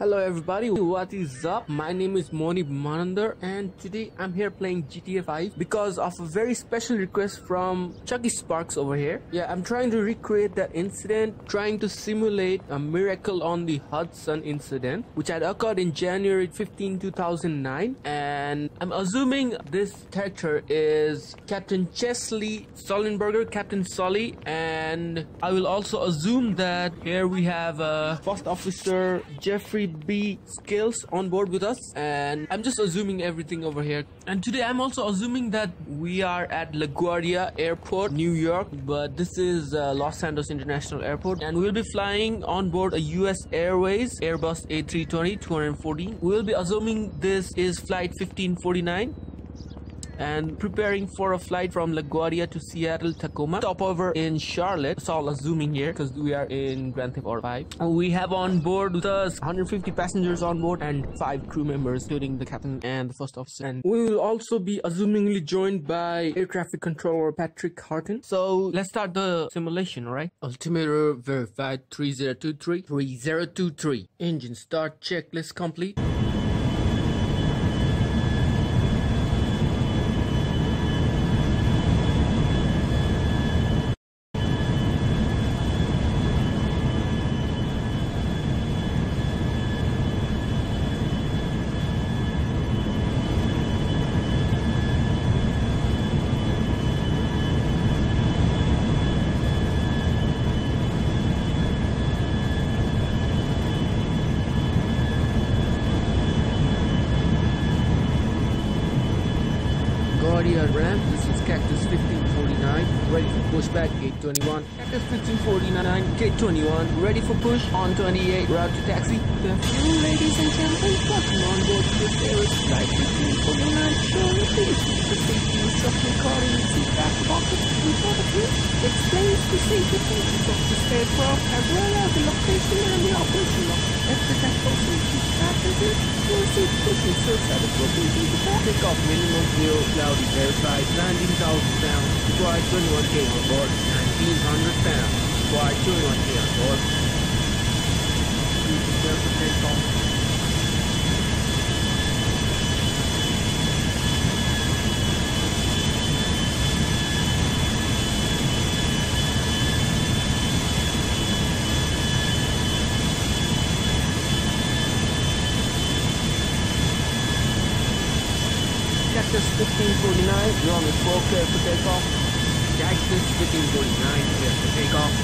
Hello everybody, what is up? My name is Moni Manandar and today I'm here playing GTA 5 because of a very special request from Chucky Sparks over here. Yeah, I'm trying to recreate that incident, trying to simulate a miracle on the Hudson incident which had occurred in January 15, 2009 and I'm assuming this character is Captain Chesley Sullenberger, Captain Sully and I will also assume that here we have uh, First Officer Jeffrey B Skiles on board with us and I'm just assuming everything over here. And today I'm also assuming that we are at LaGuardia Airport New York but this is uh, Los Santos International Airport and we'll be flying on board a US Airways Airbus A320 240 we'll be assuming this is flight 1549 and preparing for a flight from LaGuardia to Seattle Tacoma stopover in Charlotte. So all zooming here because we are in Grand Theft Auto 5. And we have on board with us 150 passengers on board and 5 crew members including the captain and the first officer. And we will also be assumingly joined by air traffic controller Patrick Harten. So let's start the simulation, right? Altimeter verified 3023 3023. Engine start checklist complete. Guardia ramp. This is Cactus 1549. Ready for pushback. Gate 21. Cactus 1549. Gate 21. Ready for push. On 28. Route to taxi. The afternoon, ladies and gentlemen. Welcome on board this Air Flight 1549. Showing please. The safety instruction card in the seat back pocket. Before the view explains the safety features of this aircraft as well as the location and the operation of Take off minimum fuel cloudy verified 19,000 pounds. Required 21k on board. 1,900 pounds. Required 21k on board. Cactus 1549, you're on the 12 clear for takeoff. Cactus 1549, clear for takeoff.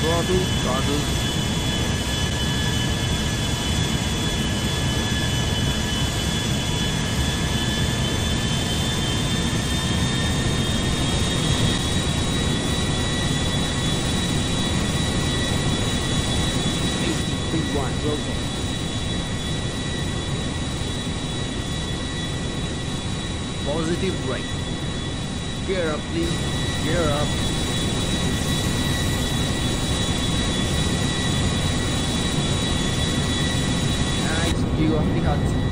Throttle, throttle. Positive brake. Gear up, please. Gear up. Nice view of the Hudson.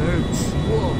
Birds. Whoa.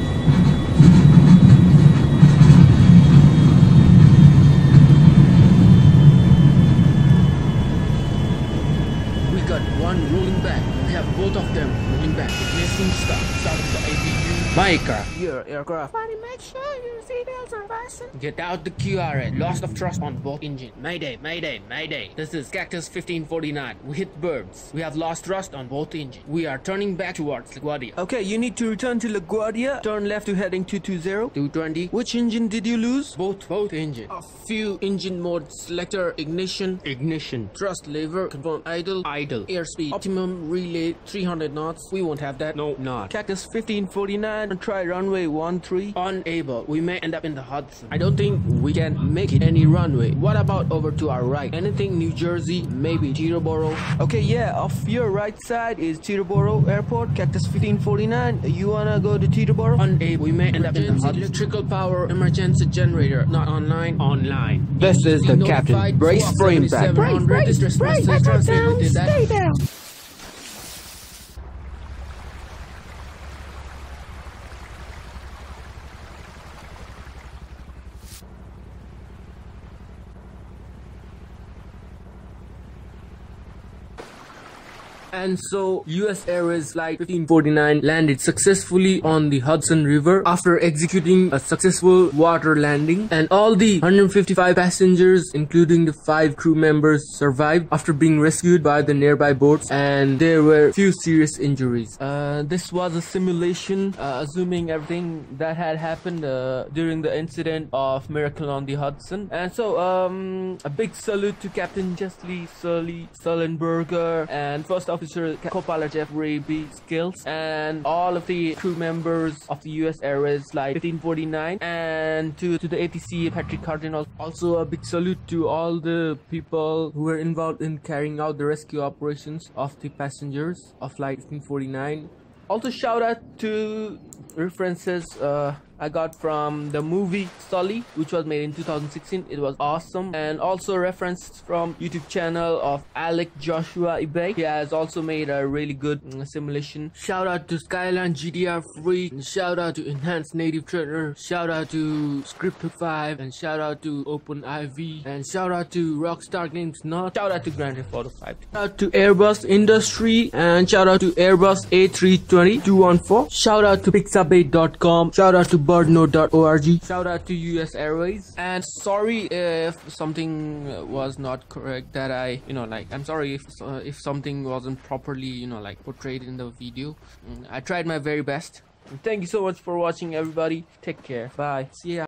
We got one rolling back. We have both of them rolling back. Ignition start. Start of the APU. My aircraft. Your aircraft. Buddy, make sure your seatbelts are fastened. Get out the QRH. Loss of thrust on both engine. Mayday, mayday, mayday. This is Cactus 1549. We hit birds. We have lost thrust on both engines. We are turning back towards LaGuardia. Okay, you need to return to LaGuardia. Turn left to heading 220. 220. Which engine did you lose? Both, both engine. A few engine mode selector, ignition, ignition. Thrust lever, confirm idle, idle. Airspeed, optimum relight 300 knots. We won't have that. No, not. Cactus 1549. Try runway 13. Unable. We may end up in the Hudson. I don't think we can make it any runway. What about over to our right? Anything New Jersey, maybe Teterboro. Okay, yeah, off your right side is Teterboro Airport, Cactus 1549. You wanna go to Teterboro? Unable. We may end up in the Electrical power emergency generator. Not online. Online. This is the captain. Brace for impact. Brace, brace, brace. I got down. Stay down. And so US Airways Flight 1549 landed successfully on the Hudson River after executing a successful water landing and all the 155 passengers including the 5 crew members survived after being rescued by the nearby boats and there were few serious injuries. Uh, this was a simulation uh, assuming everything that had happened uh, during the incident of Miracle on the Hudson. And so um, a big salute to Captain Chesley Sully Sullenberger and first officer co-pilot Jeffrey B Skiles and all of the crew members of the US Airways Flight 1549 and to, to the ATC Patrick Cardinal. Also a big salute to all the people who were involved in carrying out the rescue operations of the passengers of Flight 1549. Also shout out to references uh, I got from the movie Sully which was made in 2016 it was awesome and also reference from YouTube channel of Alec Joshua Ibe he has also made a really good mm, simulation shout out to Skyline GTR Freak shout out to Enhanced Native Trainer shout out to Script5 and shout out to OpenIV and shout out to Rockstar Games Not shout out to Grand Theft Auto 5 shout out to Airbus Industrie and shout out to Airbus A320 214 shout out to Pixabay.com shout out to birdnote.org. Shout out to US Airways. And sorry if something was not correct that I, you know, like, I'm sorry if, uh, if something wasn't properly, you know, like portrayed in the video. Mm, I tried my very best. Thank you so much for watching everybody. Take care. Bye. See ya.